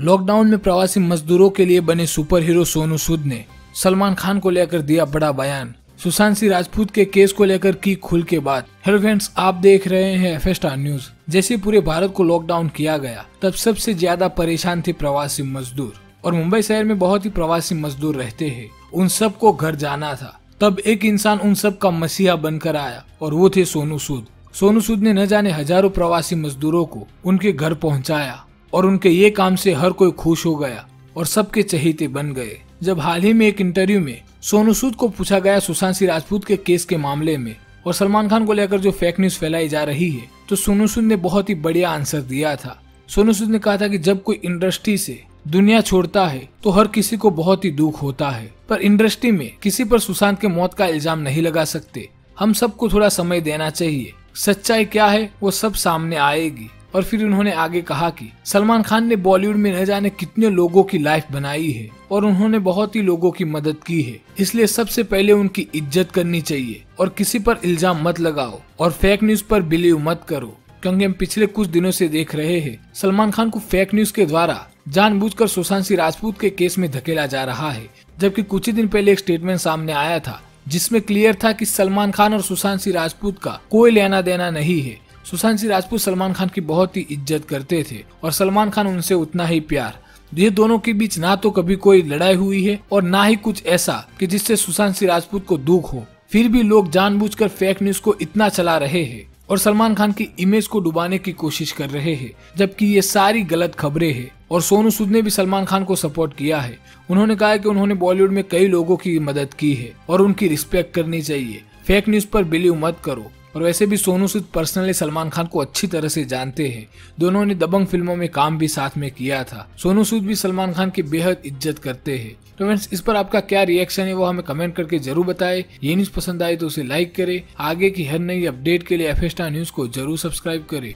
Lockdown में प्रवासी मजदूरों के लिए बने सुपर हीरो सोनू सूद ने सलमान खान को लेकर दिया बड़ा बयान। सुशांत सिंह राजपूत के केस को लेकर की खुल के बाद हेलो फ्रेंड्स, आप देख रहे हैं एफ़ न्यूज़। जैसे पूरे भारत को लॉकडाउन किया गया, तब सबसे ज़्यादा परेशान थे प्रवासी मजदूर। और मुंबई शहर में बहुत ही प्रवासी मजदूर रहते हैं। उन सबको घर जाना था। तब एक इंसान उन सब का मसीहा बनकर आया, और वो थे सोनू सूद। सोनू सूद ने न जाने हज़ारों प्रवासी मजदूरों को उनके घर पहुँचाया। और उनके ये काम से हर कोई खुश हो गया और सबके चहेते बन गए। जब हाल ही में एक इंटरव्यू में सोनू सूद को पूछा गया सुशांत सिंह राजपूत के केस के मामले में और सलमान खान को लेकर जो फेक न्यूज़ फैलाई जा रही है तो सोनू सूद ने बहुत ही बढ़िया आंसर दिया था। सोनू सूद ने कहा था कि जब कोई इंडस्ट्री से दुनिया छोड़ता है तो हर किसी को बहुत ही दुख होता है। पर इंडस्ट्री में किसी पर सुशांत के मौत का इल्ज़ाम नहीं लगा सकते। हम सबको थोड़ा समय देना चाहिए। सच्चाई क्या है, वो सब सामने आएगी। और फिर उन्होंने आगे कहा कि सलमान खान ने बॉलीवुड में न जाने कितने लोगों की लाइफ बनाई है और उन्होंने बहुत ही लोगों की मदद की है। इसलिए सबसे पहले उनकी इज़्ज़त करनी चाहिए और किसी पर इल्ज़ाम मत लगाओ और फेक न्यूज़ पर बिलीव मत करो। क्योंकि हम पिछले कुछ दिनों से देख रहे हैं, सलमान खान को फेक न्यूज़ के द्वारा जानबूझकर सुशांत सिंह राजपूत के केस में धकेला जा रहा है। जबकि कुछ ही दिन पहले एक स्टेटमेंट सामने आया था, जिसमें क्लियर था कि सलमान खान और सुशांत सिंह राजपूत का कोई लेना देना नहीं है। सुशांत सिंह राजपूत सलमान खान की बहुत ही इज़्ज़त करते थे और सलमान खान उनसे उतना ही प्यार। ये दोनों के बीच ना तो कभी कोई लड़ाई हुई है और ना ही कुछ ऐसा कि जिससे सुशांत सिंह राजपूत को दुख हो। फिर भी लोग जानबूझकर फेक न्यूज़ को इतना चला रहे हैं और सलमान खान की इमेज को डुबाने की कोशिश कर रहे हैं, जबकि ये सारी गलत खबरें हैं और सोनू सूद ने भी सलमान खान को सपोर्ट किया है। उन्होंने कहा कि उन्होंने बॉलीवुड में कई लोगों की मदद की है और उनकी रिस्पेक्ट करनी चाहिए। फेक न्यूज़ पर बिलीव मत करो। और वैसे भी सोनू सूद पर्सनली सलमान खान को अच्छी तरह से जानते हैं। दोनों ने दबंग फ़िल्मों में काम भी साथ में किया था। सोनू सूद भी सलमान खान की बेहद इज़्ज़त करते हैं। तो फ्रेंड्स इस पर आपका क्या रिएक्शन है वो हमें कमेंट करके ज़रूर बताएँ। ये न्यूज़ पसंद आए तो उसे लाइक करें। आगे की हर नई अपडेट के लिए एफ़ न्यूज़ को ज़रूर सब्सक्राइब करें।